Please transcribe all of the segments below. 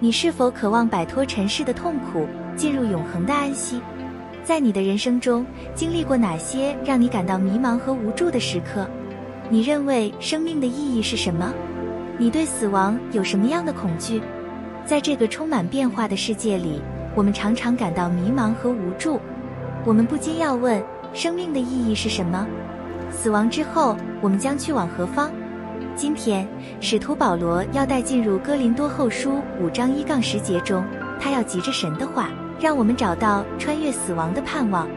你是否渴望摆脱尘世的痛苦，进入永恒的安息？在你的人生中，经历过哪些让你感到迷茫和无助的时刻？你认为生命的意义是什么？你对死亡有什么样的恐惧？在这个充满变化的世界里，我们常常感到迷茫和无助。我们不禁要问：生命的意义是什么？死亡之后，我们将去往何方？今天，使徒保罗要带进入哥林多后书五章一杠十节中，他要急着神的话，让我们找到穿越死亡的盼望。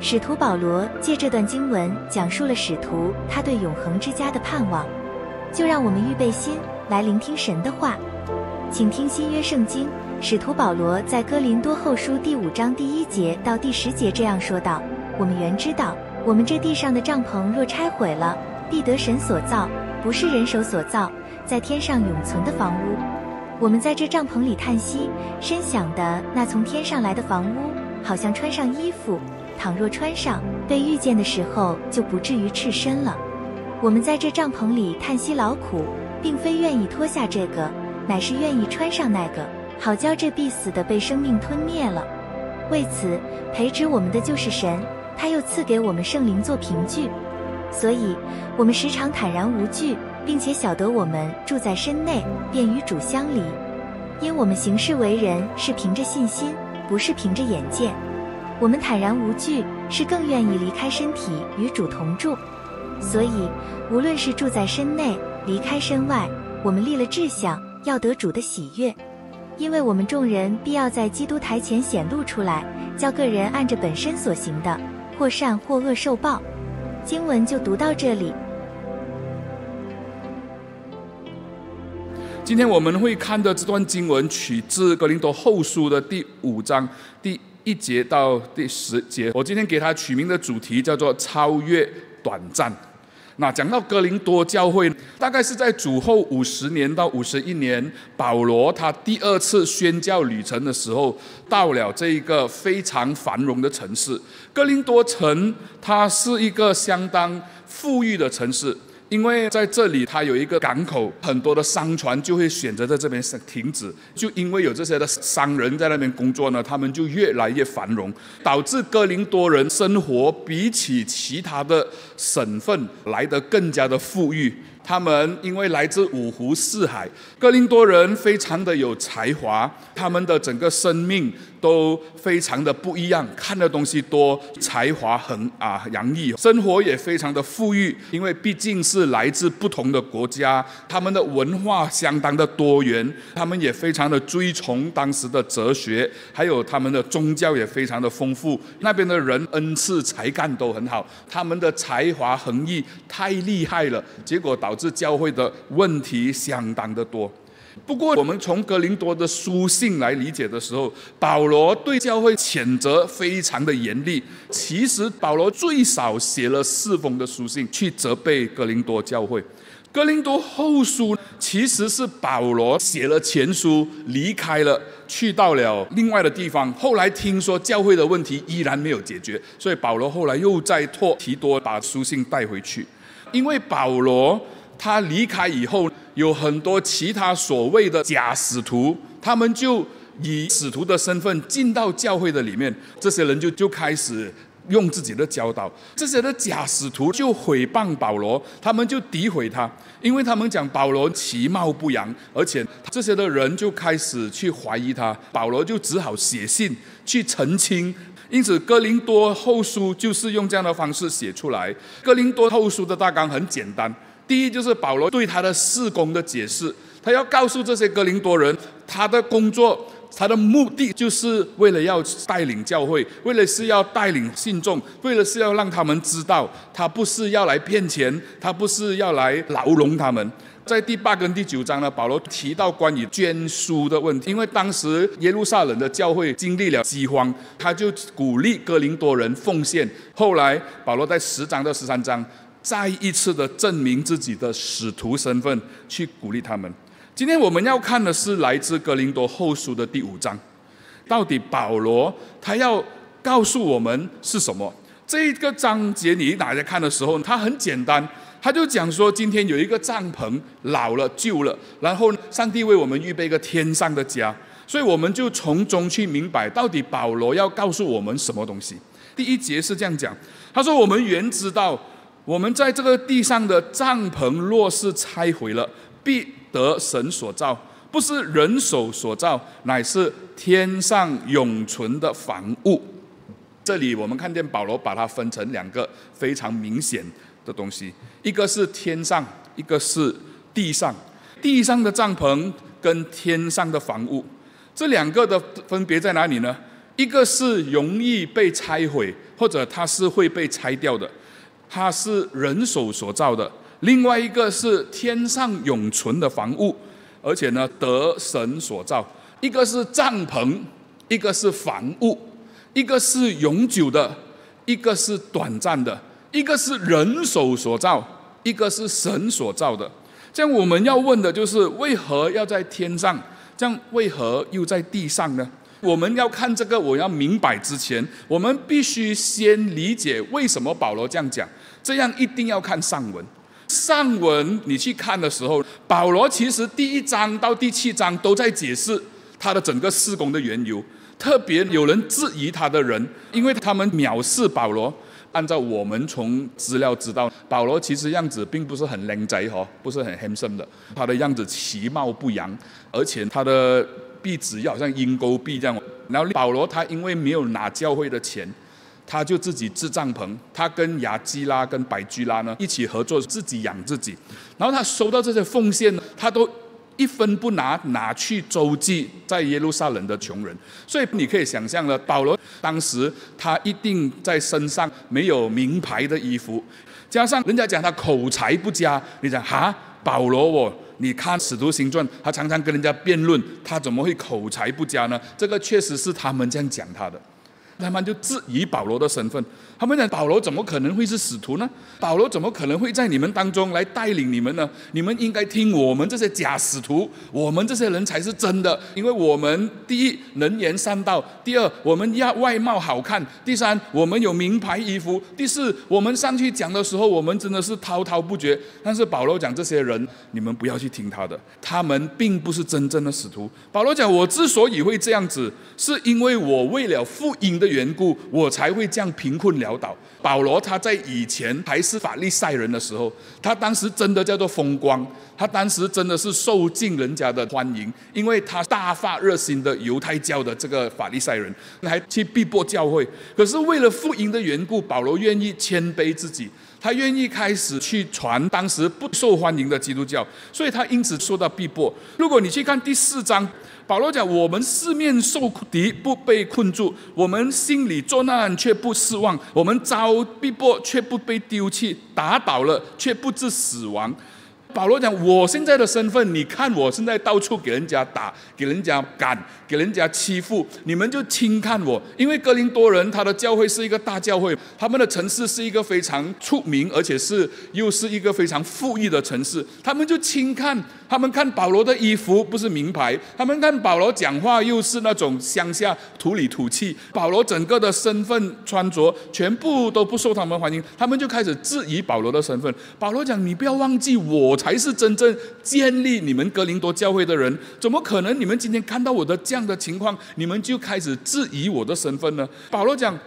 使徒保罗借这段经文讲述了使徒他对永恒之家的盼望。就让我们预备心来聆听神的话，请听新约圣经。使徒保罗在哥林多后书第五章第一节到第十节这样说道：“我们原知道，我们这地上的帐篷若拆毁了，必得神所造，不是人手所造，在天上永存的房屋。我们在这帐篷里叹息，深想的那从天上来的房屋，好像穿上衣服，倘若穿上，被遇见的时候就不至于赤身了。我们在这帐篷里叹息劳苦，并非愿意脱下这个，乃是愿意穿上那个。”好叫这必死的被生命吞灭了。为此，培植我们的就是神，他又赐给我们圣灵做凭据，所以，我们时常坦然无惧，并且晓得我们住在身内，便与主相离。因我们行事为人是凭着信心，不是凭着眼见。我们坦然无惧，是更愿意离开身体与主同住。所以，无论是住在身内，离开身外，我们立了志向，要得主的喜悦。因为我们众人必要在基督台前显露出来，叫个人按着本身所行的，或善或恶受报。经文就读到这里。今天我们会看的这段经文取自格林多后书的第五章第一节到第十节。我今天给它取名的主题叫做“超越短暂”。那讲到哥林多教会，大概是在主后五十年到五十一年，保罗他第二次宣教旅程的时候，到了这一个非常繁荣的城市——哥林多城。它是一个相当富裕的城市。因为在这里，它有一个港口，很多的商船就会选择在这边停止。就因为有这些的商人在那边工作呢，他们就越来越繁荣，导致哥林多人生活比起其他的省份来得更加的富裕。他们因为来自五湖四海，哥林多人非常的有才华，他们的整个生命。都非常的不一样，看的东西多，才华很啊洋溢，生活也非常的富裕，因为毕竟是来自不同的国家，他们的文化相当的多元，他们也非常的追崇当时的哲学，还有他们的宗教也非常的丰富，那边的人恩赐才干都很好，他们的才华横溢太厉害了，结果导致教会的问题相当的多。不过，我们从格林多的书信来理解的时候，保罗对教会谴责非常的严厉。其实，保罗最少写了四封的书信去责备格林多教会。格林多后书其实是保罗写了前书，离开了，去到了另外的地方。后来听说教会的问题依然没有解决，所以保罗后来又再托提多把书信带回去。因为保罗他离开以后。有很多其他所谓的假使徒，他们就以使徒的身份进到教会的里面，这些人就就开始用自己的教导，这些的假使徒就毁谤保罗，他们就诋毁他，因为他们讲保罗其貌不扬，而且这些的人就开始去怀疑他，保罗就只好写信去澄清，因此哥林多后书就是用这样的方式写出来。哥林多后书的大纲很简单。第一就是保罗对他的事工的解释，他要告诉这些哥林多人，他的工作，他的目的就是为了要带领教会，为了是要带领信众，为了是要让他们知道，他不是要来骗钱，他不是要来牢笼他们。在第八跟第九章呢，保罗提到关于捐书的问题，因为当时耶路撒冷的教会经历了饥荒，他就鼓励哥林多人奉献。后来保罗在十章到十三章。再一次的证明自己的使徒身份，去鼓励他们。今天我们要看的是来自格林多后书的第五章，到底保罗他要告诉我们是什么？这一个章节你打开看的时候，它很简单，他就讲说，今天有一个帐篷老了旧了，然后上帝为我们预备一个天上的家，所以我们就从中去明白，到底保罗要告诉我们什么东西。第一节是这样讲，他说：“我们原知道，我们在这个地上的帐篷若是拆毁了，必得神所造，不是人手所造，乃是天上永存的房屋。”这里我们看见保罗把它分成两个非常明显的东西，一个是天上，一个是地上。地上的帐篷跟天上的房屋，这两个的分别在哪里呢？一个是容易被拆毁，或者它是会被拆掉的，它是人手所造的；另外一个是天上永存的房屋，而且呢得神所造。一个是帐篷，一个是房屋。一个是永久的，一个是短暂的，一个是人手所造，一个是神所造的。这样我们要问的就是：为何要在天上？这样为何又在地上呢？我们要看这个，我要明白之前，我们必须先理解为什么保罗这样讲。这样一定要看上文。上文你去看的时候，保罗其实第一章到第七章都在解释他的整个施工的缘由。特别有人质疑他的人，因为他们藐视保罗。按照我们从资料知道，保罗其实样子并不是很靓仔哈，不是很 handsome 的。他的样子其貌不扬，而且他的臂子又好像鹰钩臂这样。然后保罗他因为没有拿教会的钱，他就自己支帐篷。他跟雅基拉跟白居拉呢一起合作，自己养自己。然后他收到这些奉献呢，他都。一分不拿，拿去周济在耶路撒冷的穷人。所以你可以想象了，保罗当时他一定在身上没有名牌的衣服，加上人家讲他口才不佳，你讲哈，保罗哦，你看使徒行传，他常常跟人家辩论，他怎么会口才不佳呢？这个确实是他们这样讲他的。他们就质疑保罗的身份，他们讲保罗怎么可能会是使徒呢？保罗怎么可能会在你们当中来带领你们呢？你们应该听我们这些假使徒，我们这些人才是真的，因为我们第一能言善道，第二我们要外貌好看，第三我们有名牌衣服，第四我们上去讲的时候，我们真的是滔滔不绝。但是保罗讲这些人，你们不要去听他的，他们并不是真正的使徒。保罗讲我之所以会这样子，是因为我为了福音的。缘故，我才会这样贫困了潦倒。保罗他在以前还是法利赛人的时候，他当时真的叫做风光，他当时真的是受尽人家的欢迎，因为他大发热心的犹太教的这个法利赛人，还去逼迫教会。可是为了福音的缘故，保罗愿意谦卑自己，他愿意开始去传当时不受欢迎的基督教，所以他因此受到逼迫。如果你去看第四章。保罗讲：“我们四面受敌，不被困住；我们心里作难，却不失望；我们遭逼迫，却不被丢弃；打倒了，却不致死亡。”保罗讲：“我现在的身份，你看我现在到处给人家打，给人家赶，给人家欺负，你们就轻看我。因为哥林多人他的教会是一个大教会，他们的城市是一个非常出名，而且是又是一个非常富裕的城市，他们就轻看。他们看保罗的衣服不是名牌，他们看保罗讲话又是那种乡下土里土气，保罗整个的身份穿着全部都不受他们欢迎，他们就开始质疑保罗的身份。保罗讲：你不要忘记我。”才是真正建立你们格林多教会的人，怎么可能？你们今天看到我的这样的情况，你们就开始质疑我的身份呢？保罗讲：“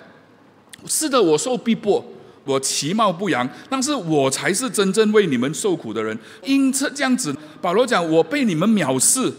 是的，我受逼迫，我其貌不扬，但是我才是真正为你们受苦的人。因此这样子，保罗讲：我被你们藐视。”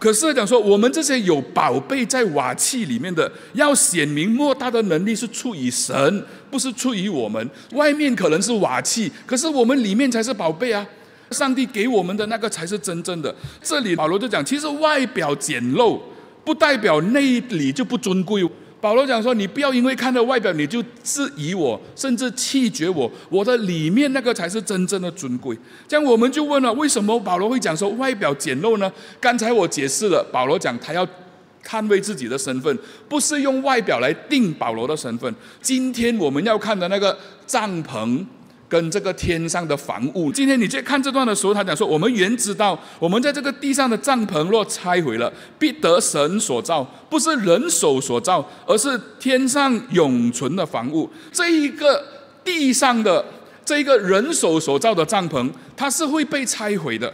可是讲说，我们这些有宝贝在瓦器里面的，要显明莫大的能力是出于神，不是出于我们。外面可能是瓦器，可是我们里面才是宝贝啊。上帝给我们的那个才是真正的。这里保罗就讲，其实外表简陋，不代表内里就不尊贵。保罗讲说，你不要因为看到外表你就质疑我，甚至弃绝我，我的里面那个才是真正的尊贵。这样我们就问了，为什么保罗会讲说外表简陋呢？刚才我解释了，保罗讲他要捍卫自己的身份，不是用外表来定保罗的身份。今天我们要看的那个帐篷。跟这个天上的房屋，今天你在看这段的时候，他讲说：我们原知道，我们在这个地上的帐篷若拆毁了，必得神所造，不是人手所造，而是天上永存的房屋。这一个地上的这一个人手所造的帐篷，它是会被拆毁的，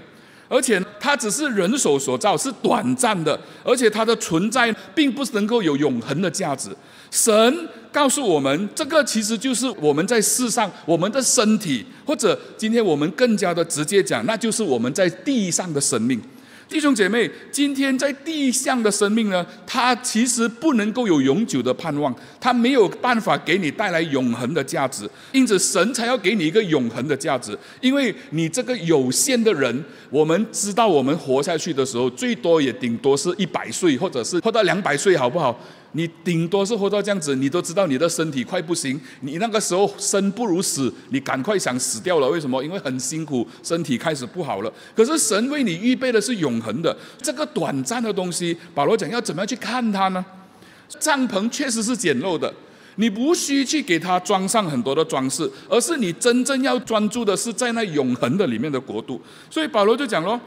而且它只是人手所造，是短暂的，而且它的存在并不是能够有永恒的价值。神告诉我们，这个其实就是我们在世上我们的身体，或者今天我们更加的直接讲，那就是我们在地上的生命。弟兄姐妹，今天在地上的生命呢，它其实不能够有永久的盼望，它没有办法给你带来永恒的价值，因此神才要给你一个永恒的价值。因为你这个有限的人，我们知道我们活下去的时候，最多也顶多是一百岁，或者是活到两百岁，好不好？你顶多是活到这样子，你都知道你的身体快不行，你那个时候生不如死，你赶快想死掉了。为什么？因为很辛苦，身体开始不好了。可是神为你预备的是永恒的，这个短暂的东西，保罗讲要怎么样去看它呢？帐篷确实是简陋的，你无需去给它装上很多的装饰，而是你真正要专注的是在那永恒的里面的国度。所以保罗就讲咯，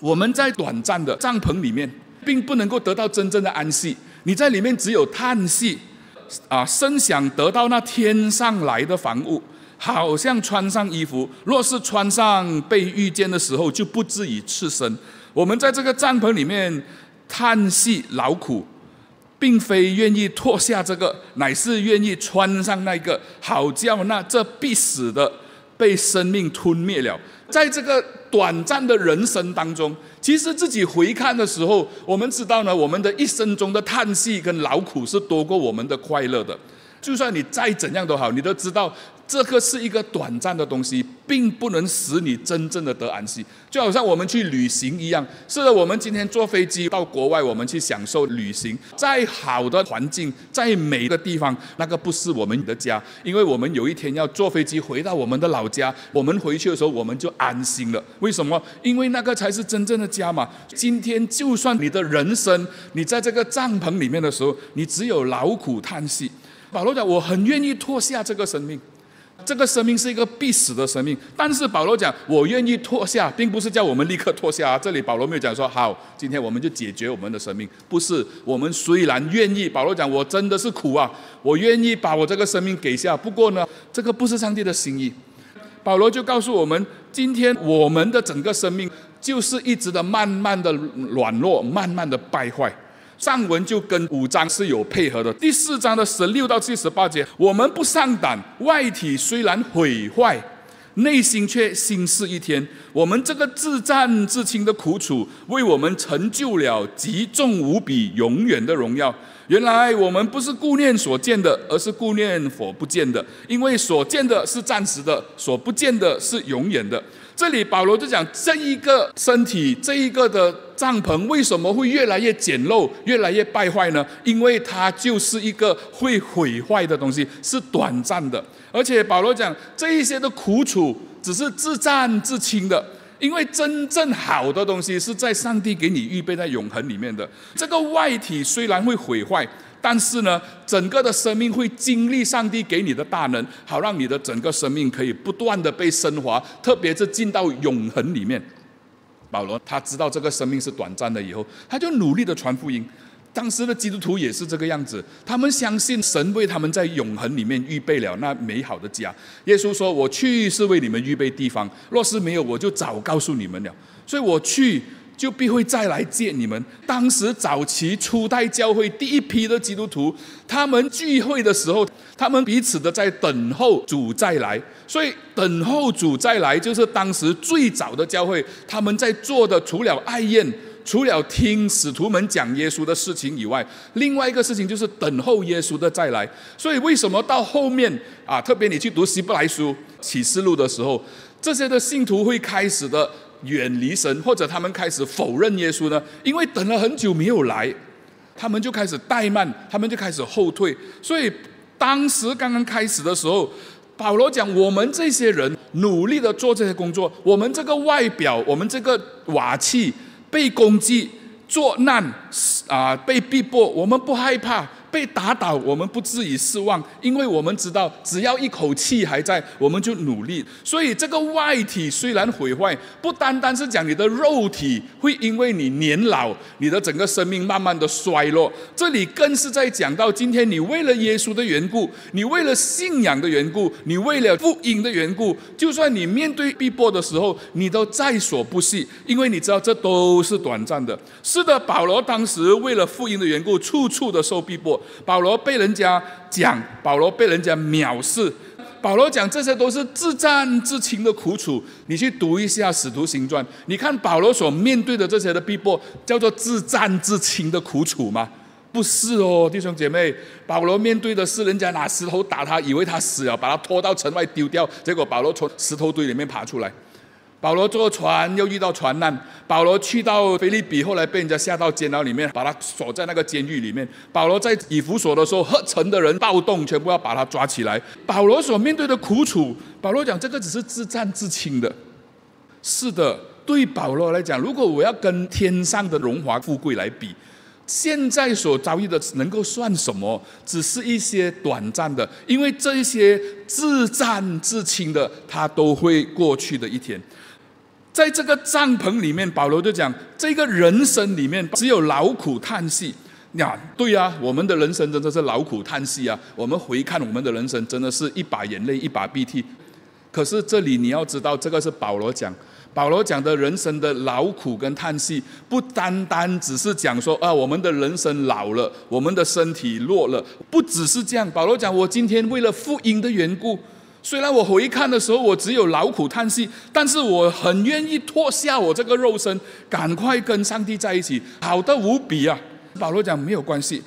我们在短暂的帐篷里面，并不能够得到真正的安息。你在里面只有叹息，啊，深想得到那天上来的房屋，好像穿上衣服。若是穿上被遇见的时候，就不至于赤身。我们在这个帐篷里面叹息劳苦，并非愿意脱下这个，乃是愿意穿上那个，好叫那这必死的被生命吞灭了。在这个短暂的人生当中。其实自己回看的时候，我们知道呢，我们的一生中的叹息跟劳苦是多过我们的快乐的。就算你再怎样都好，你都知道。这个是一个短暂的东西，并不能使你真正的得安息。就好像我们去旅行一样，是的，我们今天坐飞机到国外，我们去享受旅行。再好的环境，再美的地方，那个不是我们的家，因为我们有一天要坐飞机回到我们的老家。我们回去的时候，我们就安心了。为什么？因为那个才是真正的家嘛。今天就算你的人生，你在这个帐篷里面的时候，你只有劳苦叹息。保罗讲，我很愿意脱下这个生命。这个生命是一个必死的生命，但是保罗讲，我愿意脱下，并不是叫我们立刻脱下啊。这里保罗没有讲说，好，今天我们就解决我们的生命，不是。我们虽然愿意，保罗讲，我真的是苦啊，我愿意把我这个生命给下。不过呢，这个不是上帝的心意。保罗就告诉我们，今天我们的整个生命就是一直的慢慢的软弱，慢慢的败坏。上文就跟五章是有配合的。第四章的十六到第十八节，我们不上胆，外体虽然毁坏，内心却心事一天。我们这个自战自清的苦楚，为我们成就了极重无比、永远的荣耀。原来我们不是顾念所见的，而是顾念所不见的，因为所见的是暂时的，所不见的是永远的。这里保罗就讲，这一个身体，这一个的帐篷，为什么会越来越简陋、越来越败坏呢？因为它就是一个会毁坏的东西，是短暂的。而且保罗讲，这一些的苦楚只是自战自清的，因为真正好的东西是在上帝给你预备在永恒里面的。这个外体虽然会毁坏。但是呢，整个的生命会经历上帝给你的大能，好让你的整个生命可以不断的被升华，特别是进到永恒里面。保罗他知道这个生命是短暂的，以后他就努力的传福音。当时的基督徒也是这个样子，他们相信神为他们在永恒里面预备了那美好的家。耶稣说：“我去是为你们预备地方，若是没有，我就早告诉你们了。”所以我去。就必会再来见你们。当时早期初代教会第一批的基督徒，他们聚会的时候，他们彼此的在等候主再来。所以等候主再来，就是当时最早的教会他们在做的，除了爱宴，除了听使徒们讲耶稣的事情以外，另外一个事情就是等候耶稣的再来。所以为什么到后面啊，特别你去读希伯来书启示录的时候，这些的信徒会开始的。远离神，或者他们开始否认耶稣呢？因为等了很久没有来，他们就开始怠慢，他们就开始后退。所以当时刚刚开始的时候，保罗讲：我们这些人努力的做这些工作，我们这个外表，我们这个瓦器被攻击、作难啊，被逼迫，我们不害怕，被打倒，我们不至于失望，因为我们知道，只要一口气还在，我们就努力。所以这个外体虽然毁坏，不单单是讲你的肉体会因为你年老，你的整个生命慢慢的衰落，这里更是在讲到今天你为了耶稣的缘故，你为了信仰的缘故，你为了福音的缘故，就算你面对逼迫的时候，你都在所不惜，因为你知道这都是短暂的。是的，保罗当时为了福音的缘故，处处的受逼迫。保罗被人家讲，保罗被人家藐视，保罗讲这些都是自战自清的苦楚。你去读一下《使徒行传》，你看保罗所面对的这些的逼迫，叫做自战自清的苦楚吗？不是哦，弟兄姐妹，保罗面对的是人家拿石头打他，以为他死了，把他拖到城外丢掉，结果保罗从石头堆里面爬出来。保罗坐船又遇到船难，保罗去到菲利比，后来被人家下到监牢里面，把他锁在那个监狱里面。保罗在以弗所的时候，合城的人暴动，全部要把他抓起来。保罗所面对的苦楚，保罗讲这个只是自战自清的。是的，对保罗来讲，如果我要跟天上的荣华富贵来比，现在所遭遇的能够算什么？只是一些短暂的，因为这一些自战自清的，他都会过去的一天。在这个帐篷里面，保罗就讲：这个人生里面只有劳苦叹息。呀，对呀，我们的人生真的是劳苦叹息啊！我们回看我们的人生，真的是一把眼泪一把鼻涕。可是这里你要知道，这个是保罗讲，保罗讲的人生的劳苦跟叹息，不单单只是讲说啊，我们的人生老了，我们的身体弱了，不只是这样。保罗讲，我今天为了福音的缘故。虽然我回看的时候，我只有劳苦叹息，但是我很愿意脱下我这个肉身，赶快跟上帝在一起，好的无比啊！保罗讲没有关系，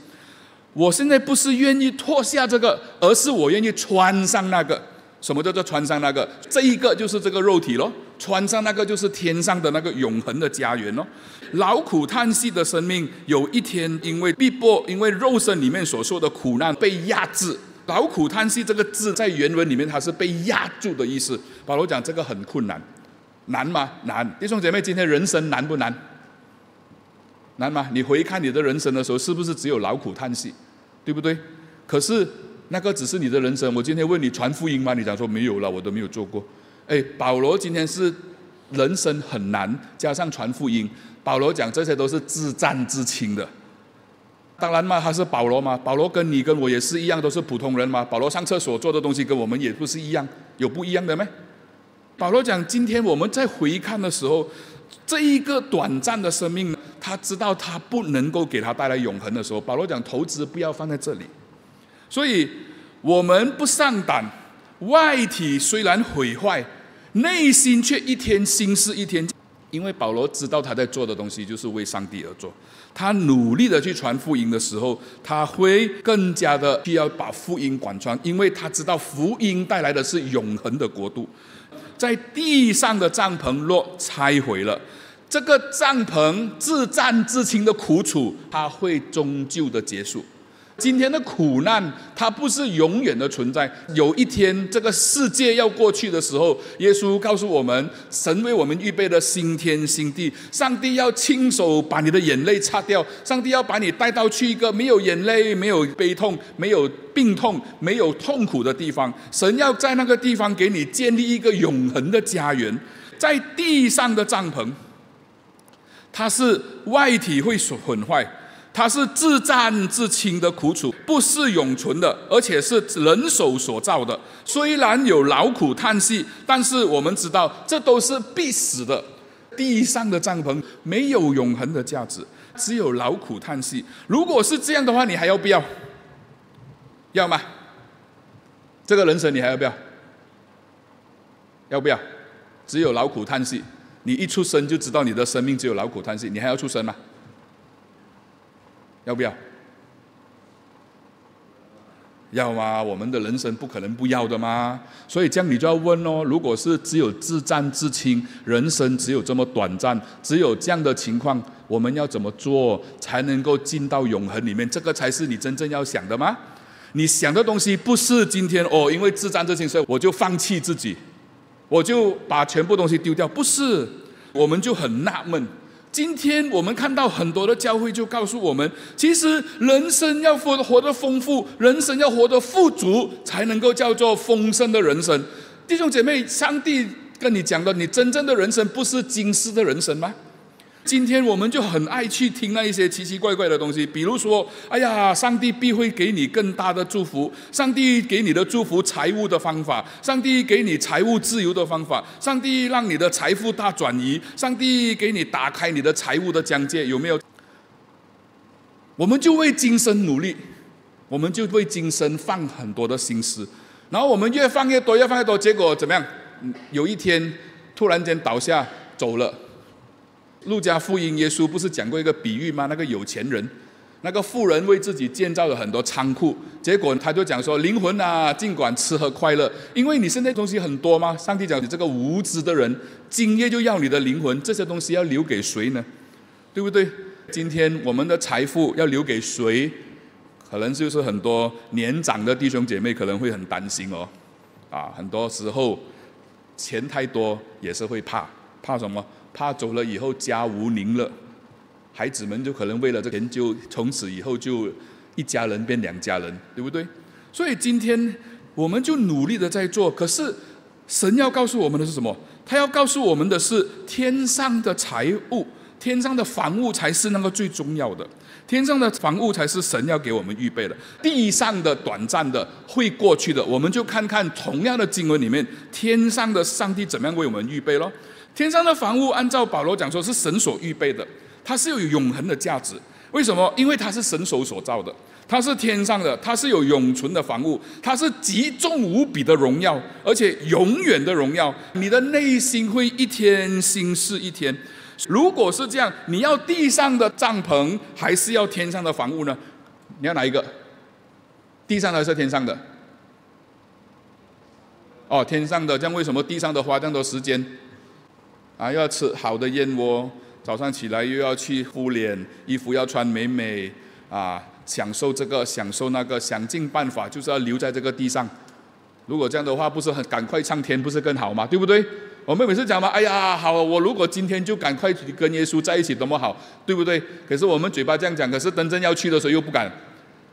我现在不是愿意脱下这个，而是我愿意穿上那个。什么叫做穿上那个？这一个就是这个肉体咯，穿上那个就是天上的那个永恒的家园咯。劳苦叹息的生命，有一天因为逼迫，因为肉身里面所受的苦难被压制。劳苦叹息这个字在原文里面，它是被压住的意思。保罗讲这个很困难，难吗？难。弟兄姐妹，今天人生难不难？难吗？你回看你的人生的时候，是不是只有劳苦叹息？对不对？可是那个只是你的人生。我今天问你传福音吗？你讲说没有了，我都没有做过。哎，保罗今天是人生很难，加上传福音。保罗讲这些都是自战自清的。当然嘛，他是保罗嘛，保罗跟你跟我也是一样，都是普通人嘛。保罗上厕所做的东西跟我们也不是一样，有不一样的没？保罗讲，今天我们在回看的时候，这一个短暂的生命，他知道他不能够给他带来永恒的时候，保罗讲，投资不要放在这里。所以我们不上胆，外体虽然毁坏，内心却一天新似一天。因为保罗知道他在做的东西就是为上帝而做，他努力的去传福音的时候，他会更加的需要把福音贯穿，因为他知道福音带来的是永恒的国度。在地上的帐篷若拆毁了，这个帐篷自战自清的苦楚，它会终究的结束。今天的苦难，它不是永远的存在。有一天，这个世界要过去的时候，耶稣告诉我们，神为我们预备了新天新地。上帝要亲手把你的眼泪擦掉，上帝要把你带到去一个没有眼泪、没有悲痛、没有病痛、没有痛苦的地方。神要在那个地方给你建立一个永恒的家园。在地上的帐篷，它是外体会损坏。它是自战自清的苦楚，不是永存的，而且是人手所造的。虽然有劳苦叹息，但是我们知道，这都是必死的。地上的帐篷没有永恒的价值，只有劳苦叹息。如果是这样的话，你还要不要？要吗？这个人生你还要不要？要不要？只有劳苦叹息。你一出生就知道你的生命只有劳苦叹息，你还要出生吗？要不要？要吗？我们的人生不可能不要的吗？所以这样你就要问哦：如果是只有自战自清，人生只有这么短暂，只有这样的情况，我们要怎么做才能够进到永恒里面？这个才是你真正要想的吗？你想的东西不是今天哦，因为自战自清，所以我就放弃自己，我就把全部东西丢掉。不是，我们就很纳闷。今天我们看到很多的教会就告诉我们，其实人生要活活得丰富，人生要活得富足，才能够叫做丰盛的人生。弟兄姐妹，上帝跟你讲的，你真正的人生不是今世的人生吗？今天我们就很爱去听那一些奇奇怪怪的东西，比如说，哎呀，上帝必会给你更大的祝福，上帝给你的祝福财务的方法，上帝给你财务自由的方法，上帝让你的财富大转移，上帝给你打开你的财务的疆界，有没有？我们就为今生努力，我们就为今生放很多的心思，然后我们越放越多，越放越多，结果怎么样？有一天突然间倒下走了。路加福音，耶稣不是讲过一个比喻吗？那个有钱人，那个富人为自己建造了很多仓库，结果他就讲说：灵魂啊，尽管吃喝快乐，因为你现在东西很多吗？上帝讲你这个无知的人，今夜就要你的灵魂，这些东西要留给谁呢？对不对？今天我们的财富要留给谁？可能就是很多年长的弟兄姐妹可能会很担心哦。啊，很多时候钱太多也是会怕，怕什么？怕走了以后家无宁了，孩子们就可能为了这钱，就从此以后就一家人变两家人，对不对？所以今天我们就努力的在做，可是神要告诉我们的是什么？他要告诉我们的是天上的财物，天上的房屋才是那个最重要的，天上的房屋才是神要给我们预备的，地上的短暂的会过去的，我们就看看同样的经文里面，天上的上帝怎么样为我们预备咯。天上的房屋，按照保罗讲说，是神所预备的，它是有永恒的价值。为什么？因为它是神手所造的，它是天上的，它是有永存的房屋，它是极重无比的荣耀，而且永远的荣耀。你的内心会一天新似一天。如果是这样，你要地上的帐篷，还是要天上的房屋呢？你要哪一个？地上的还是天上的？哦，天上的，这样为什么地上的花这么多时间？啊，要吃好的燕窝，早上起来又要去敷脸，衣服要穿美美，啊，享受这个，享受那个，想尽办法就是要留在这个地上。如果这样的话，不是很赶快上天，不是更好吗？对不对？我们每次讲嘛，哎呀，好，我如果今天就赶快跟耶稣在一起，多么好，对不对？可是我们嘴巴这样讲，可是真正要去的时候又不敢。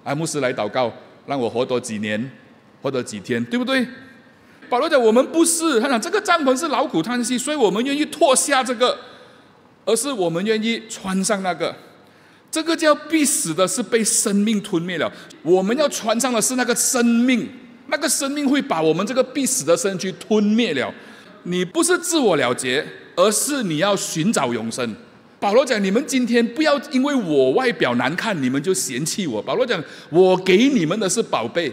阿牧师来祷告，让我活多几年，活多几天，对不对？保罗讲：“我们不是，他讲这个帐篷是劳苦叹息，所以我们愿意脱下这个，而是我们愿意穿上那个。这个叫必死的，是被生命吞灭了。我们要穿上的是那个生命，那个生命会把我们这个必死的身躯吞灭了。你不是自我了结，而是你要寻找永生。”保罗讲：“你们今天不要因为我外表难看，你们就嫌弃我。”保罗讲：“我给你们的是宝贝。”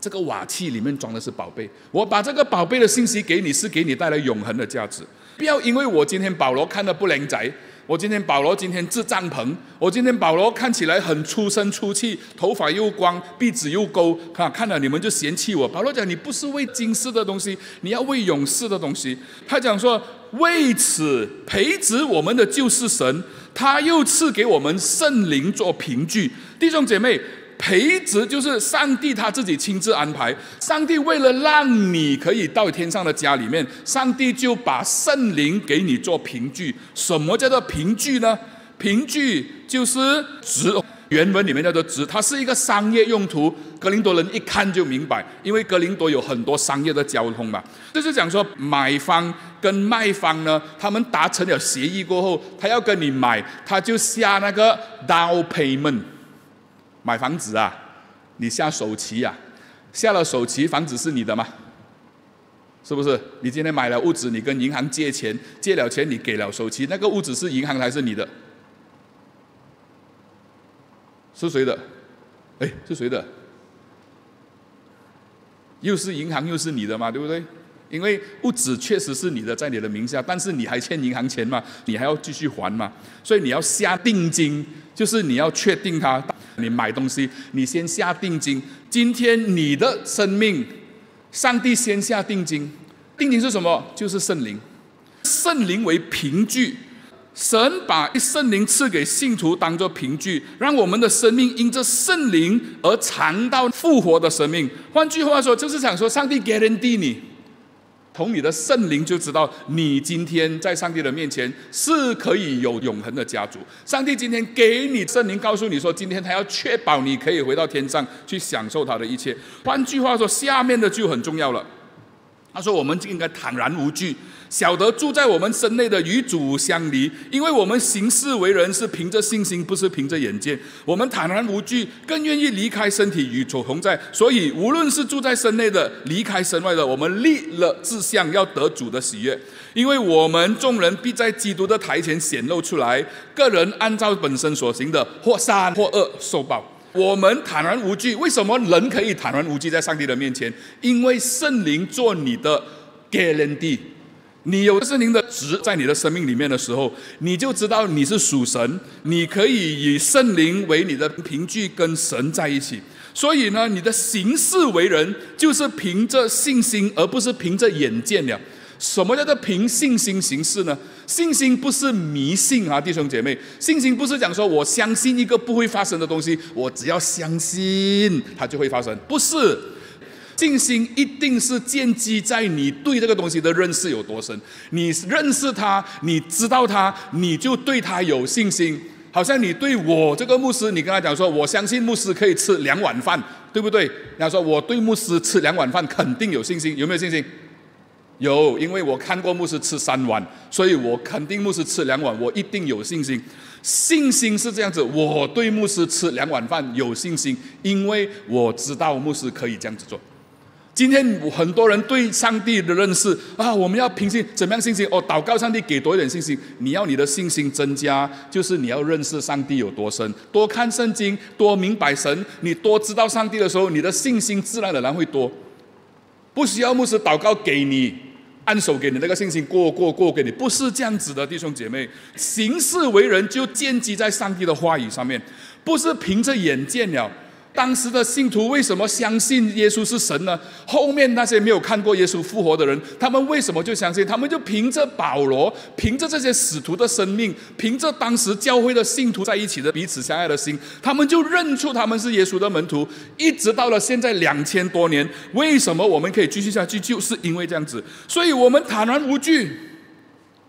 这个瓦器里面装的是宝贝，我把这个宝贝的信息给你，是给你带来永恒的价值。不要因为我今天保罗看的不靓仔，我今天保罗今天制帐篷，我今天保罗看起来很出身出气，头发又光，鼻子又勾，看看了你们就嫌弃我。保罗讲，你不是为今世的东西，你要为永世的东西。他讲说，为此培植我们的救世神，他又赐给我们圣灵做凭据，弟兄姐妹。培植就是上帝他自己亲自安排。上帝为了让你可以到天上的家里面，上帝就把圣灵给你做凭据。什么叫做凭据呢？凭据就是值，原文里面叫做值，它是一个商业用途。格林多人一看就明白，因为格林多有很多商业的交通嘛。就是讲说，买方跟卖方呢，他们达成了协议过后，他要跟你买，他就下那个 down payment。买房子啊，你下首期啊，下了首期，房子是你的吗？是不是？你今天买了屋子，你跟银行借钱，借了钱你给了首期，那个屋子是银行还是你的？是谁的？哎，是谁的？又是银行又是你的嘛，对不对？因为屋子确实是你的，在你的名下，但是你还欠银行钱嘛，你还要继续还嘛，所以你要下定金，就是你要确定它。你买东西，你先下定金。今天你的生命，上帝先下定金。定金是什么？就是圣灵。圣灵为凭据，神把圣灵赐给信徒当做凭据，让我们的生命因着圣灵而尝到复活的生命。换句话说，就是想说，上帝 guarantee 你，从你的圣灵就知道，你今天在上帝的面前是可以有永恒的家族。上帝今天给你圣灵，告诉你说，今天他要确保你可以回到天上去享受他的一切。换句话说，下面的就很重要了。他说，我们就应该坦然无惧。晓得住在我们身内的与主相离，因为我们行事为人是凭着信心，不是凭着眼见。我们坦然无惧，更愿意离开身体与主同在。所以，无论是住在身内的，离开身外的，我们立了志向，要得主的喜悦。因为我们众人必在基督的台前显露出来，个人按照本身所行的，或善或恶受报。我们坦然无惧。为什么人可以坦然无惧在上帝的面前？因为圣灵做你的 guarantee。你有圣灵的值在你的生命里面的时候，你就知道你是属神，你可以以圣灵为你的凭据，跟神在一起。所以呢，你的行事为人就是凭着信心，而不是凭着眼见了。什么叫做凭信心行事呢？信心不是迷信啊，弟兄姐妹，信心不是讲说我相信一个不会发生的东西，我只要相信它就会发生，不是。信心一定是建基在你对这个东西的认识有多深。你认识他，你知道他，你就对他有信心。好像你对我这个牧师，你跟他讲说，我相信牧师可以吃两碗饭，对不对？他说我对牧师吃两碗饭肯定有信心，有没有信心？有，因为我看过牧师吃三碗，所以我肯定牧师吃两碗，我一定有信心。信心是这样子，我对牧师吃两碗饭有信心，因为我知道牧师可以这样子做。今天很多人对上帝的认识啊，我们要凭信怎么样信心？哦，祷告上帝给多一点信心。你要你的信心增加，就是你要认识上帝有多深，多看圣经，多明白神。你多知道上帝的时候，你的信心自然而然会多。不需要牧师祷告给你，按手给你那个信心过过过给你，不是这样子的，弟兄姐妹。行事为人就建基在上帝的话语上面，不是凭着眼见了。当时的信徒为什么相信耶稣是神呢？后面那些没有看过耶稣复活的人，他们为什么就相信？他们就凭着保罗，凭着这些使徒的生命，凭着当时教会的信徒在一起的彼此相爱的心，他们就认出他们是耶稣的门徒。一直到了现在两千多年，为什么我们可以继续下去？就是因为这样子，所以我们坦然无惧，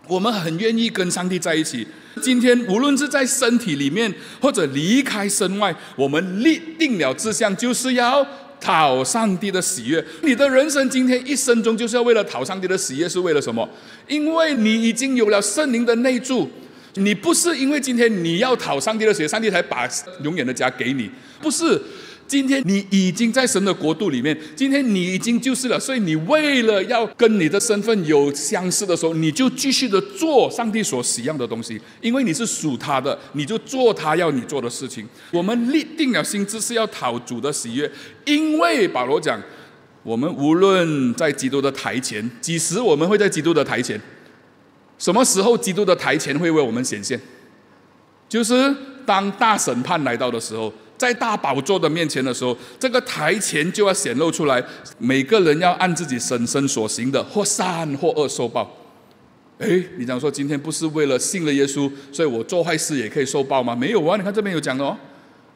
我们很愿意跟上帝在一起。今天无论是在身体里面或者离开身外，我们立定了志向，就是要讨上帝的喜悦。你的人生今天一生中就是要为了讨上帝的喜悦，是为了什么？因为你已经有了圣灵的内住，你不是因为今天你要讨上帝的喜悦，上帝才把永远的家给你，不是。今天你已经在神的国度里面，今天你已经就是了，所以你为了要跟你的身份有相似的时候，你就继续的做上帝所喜样的东西，因为你是属他的，你就做他要你做的事情。我们立定了心志是要讨主的喜悦，因为保罗讲，我们无论在基督的台前，几时我们会在基督的台前？什么时候基督的台前会为我们显现？就是当大审判来到的时候。在大宝座的面前的时候，这个台前就要显露出来，每个人要按自己身身所行的，或善或恶受报。哎，你讲说今天不是为了信了耶稣，所以我做坏事也可以受报吗？没有啊，你看这边有讲的哦，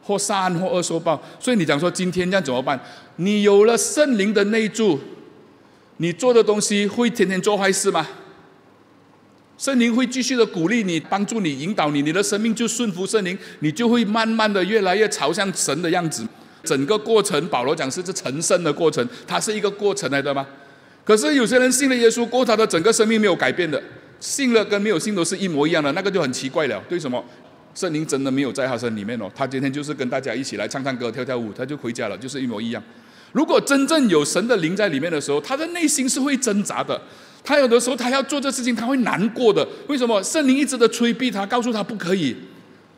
或善或恶受报。所以你讲说今天这样怎么办？你有了圣灵的内住，你做的东西会天天做坏事吗？圣灵会继续的鼓励你，帮助你，引导你，你的生命就顺服圣灵，你就会慢慢的越来越朝向神的样子。整个过程，保罗讲是这成圣的过程，它是一个过程来的吗？可是有些人信了耶稣，过他的整个生命没有改变的，信了跟没有信都是一模一样的，那个就很奇怪了。为什么？圣灵真的没有在他身里面哦，他今天就是跟大家一起来唱唱歌、跳跳舞，他就回家了，就是一模一样。如果真正有神的灵在里面的时候，他的内心是会挣扎的。他有的时候，他要做这事情，他会难过的。为什么？圣灵一直的催逼他，告诉他不可以，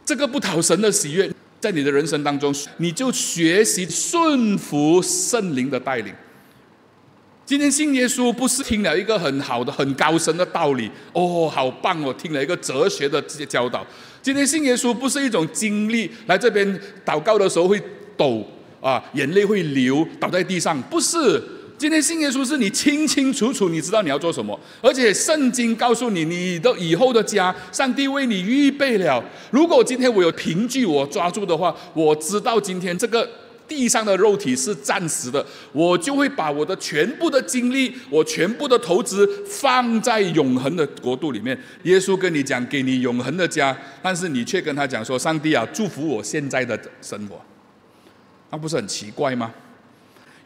这个不讨神的喜悦。在你的人生当中，你就学习顺服圣灵的带领。今天信耶稣，不是听了一个很好的、很高深的道理哦，好棒哦，听了一个哲学的这些教导。今天信耶稣，不是一种经历，来这边祷告的时候会抖啊，眼泪会流，倒在地上，不是。今天信耶稣是你清清楚楚，你知道你要做什么，而且圣经告诉你，你的以后的家，上帝为你预备了。如果今天我有凭据我抓住的话，我知道今天这个地上的肉体是暂时的，我就会把我的全部的精力，我全部的投资放在永恒的国度里面。耶稣跟你讲，给你永恒的家，但是你却跟他讲说：“上帝啊，祝福我现在的生活。”那不是很奇怪吗？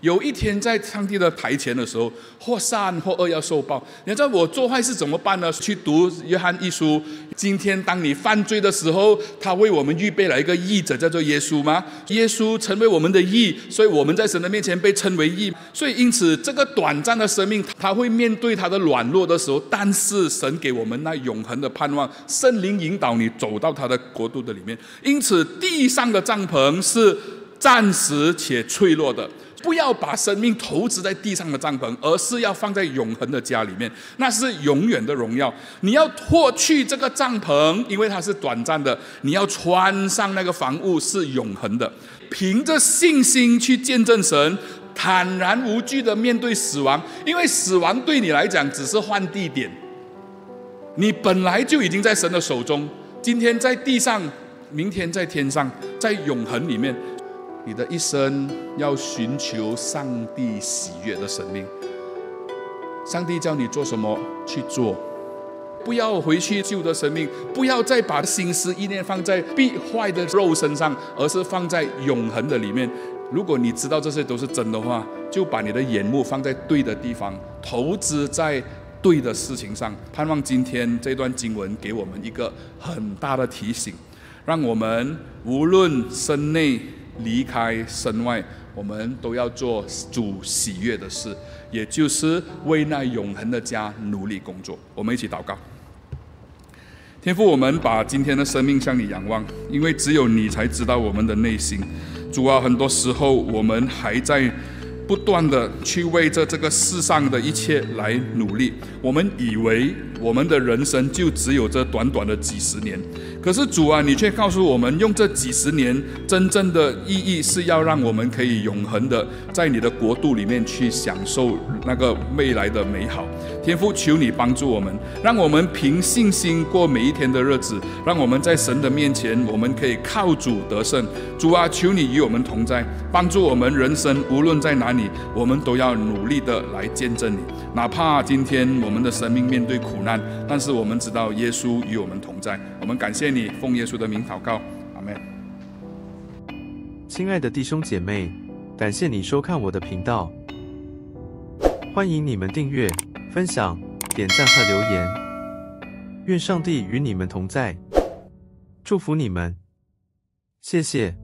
有一天在上帝的台前的时候，或善或恶要受报。你知道我做坏事怎么办呢？去读约翰一书。今天当你犯罪的时候，他为我们预备了一个义者，叫做耶稣吗？耶稣成为我们的义，所以我们在神的面前被称为义。所以因此，这个短暂的生命，他会面对他的软弱的时候，但是神给我们那永恒的盼望，圣灵引导你走到他的国度的里面。因此，地上的帐篷是暂时且脆弱的。不要把生命投资在地上的帐篷，而是要放在永恒的家里面，那是永远的荣耀。你要脱去这个帐篷，因为它是短暂的；你要穿上那个房屋，是永恒的。凭着信心去见证神，坦然无惧的面对死亡，因为死亡对你来讲只是换地点，你本来就已经在神的手中。今天在地上，明天在天上，在永恒里面。你的一生要寻求上帝喜悦的生命。上帝叫你做什么去做，不要回去旧的生命，不要再把心思意念放在必坏的肉身上，而是放在永恒的里面。如果你知道这些都是真的话，就把你的眼目放在对的地方，投资在对的事情上。盼望今天这段经文给我们一个很大的提醒，让我们无论身内。离开身外，我们都要做主喜悦的事，也就是为那永恒的家努力工作。我们一起祷告，天父，我们把今天的生命向你仰望，因为只有你才知道我们的内心。主啊，很多时候我们还在不断的去为着这个世上的一切来努力，我们以为我们的人生就只有这短短的几十年。可是主啊，你却告诉我们，用这几十年真正的意义是要让我们可以永恒的在你的国度里面去享受那个未来的美好。天父，求你帮助我们，让我们凭信心过每一天的日子，让我们在神的面前，我们可以靠主得胜。主啊，求你与我们同在，帮助我们人生无论在哪里，我们都要努力的来见证你。哪怕今天我们的生命面对苦难但是我们知道耶稣与我们同在。我们感谢。你奉耶稣的名祷告，阿门。亲爱的弟兄姐妹，感谢你收看我的频道，欢迎你们订阅、分享、点赞和留言。愿上帝与你们同在，祝福你们，谢谢。